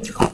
Chico.